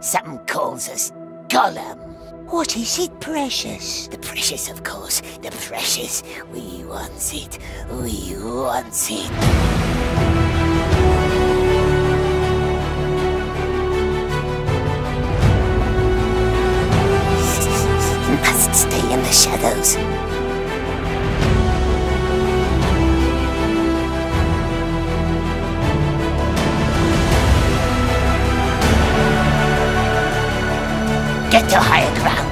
Something calls us Gollum. What is it, precious? The precious, of course. The precious. We want it. We want it. Must stay in the shadows. Get to higher ground.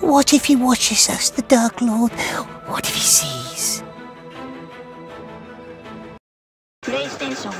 What if he watches us, the Dark Lord? What if he sees? PlayStation